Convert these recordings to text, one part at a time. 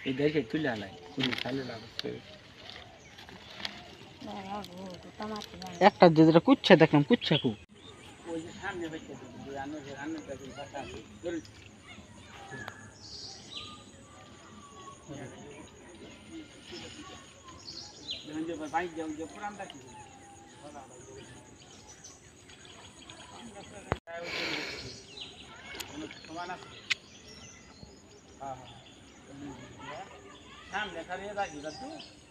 এই দেখে তুলে আলাই কুড়ি খাইলে লাভ একটা যে যেটা কুচ্ছা দেখলাম কুচ্ছা খুব ওই যে सामने खड़े राखिरहेको छु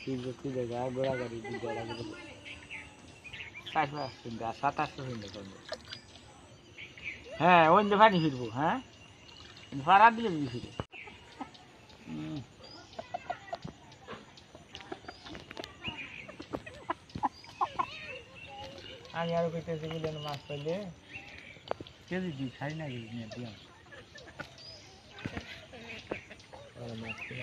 দুই হ্যাঁ ওই পানি ফিরবো হ্যাঁ ভাড়া দিয়ে দিবি ফিরে আমি আরও কইতেছি বুঝলেন মাছ পাইলে কেজি দি খাই না কেজি নিয়ে মাছ কিনে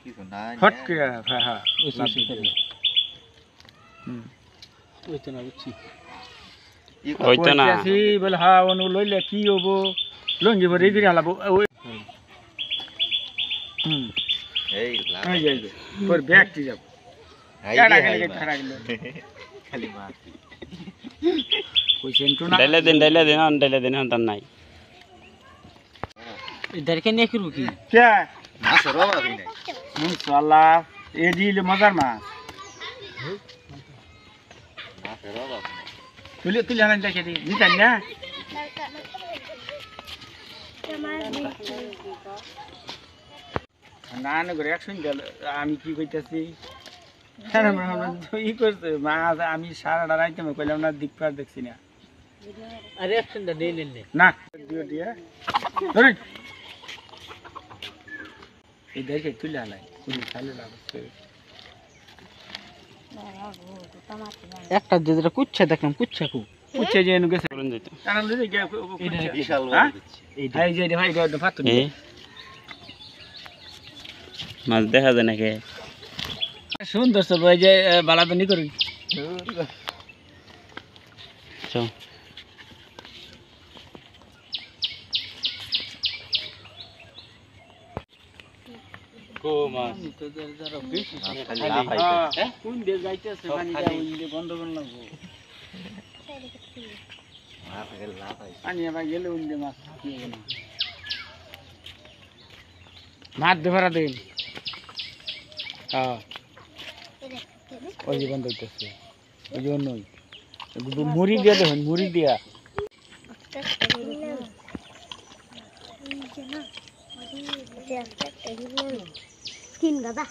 গা কিছু না হট করে হ্যাঁ হ্যাঁ হুম ওই তো না বুঝছি ওই তো না কইতাছি বলে হ্যাঁ অনু লইলে কি হবো লঙ্গি ভরে গিয়ে হালাবো ওই হুম এই এই যে, এই যে, তোর ব্যাগটি যাবো কেডা গেলে খারা গেলে খালি মাছ কইছেন তো না ডাইলে দিন ডাইলে দিন অন ডাইলে দিন তার নাই এদেরকে নিয়ে করবো কি কে মাছের অভাবই নাই ইনশাআল্লাহ এ দিলে মজার মাছ। নাই তুলে তুলে আনাই দেখে দি নিতাম না? না করে একশো গেল আমি কি কইতাছি? হ্যাঁ, ভাবলাম, তো ই করছে মাছ আমি সারাটা রাইতে আমি কইলাম না দিক পার দেখছি না। আরে একশনটা নিয়ে নিন না। দিও দিয়ে ধরুন। এই দেখে তুলে আলাই একটা যে যেটা কুচ্ছা দেখলাম কুচ্ছা খুব। পুচ্ছে যে এনে গেছে। করুন যেত কারণ লইলে বিশাল? বড় দিচ্ছি। এই যে ভাই এটা ফাত মাছ দেখা যায় নাকি? সুন্দর সব ওই যে বালাদানি করুন চল। কো মাছ। কোন দিয়ে যাইতেছে পানি খালি। বন্ধ করে লাগবো পানি আবার গেলে উন দিয়ে মাছ কি না মাছ দেভারা দিন। হ্যাঁ ওই যে বন্ধ হইতেছে। ওই জন্যই মুড়ি দিয়ে দেখুন মুড়ি দিয়া। তিন গাদা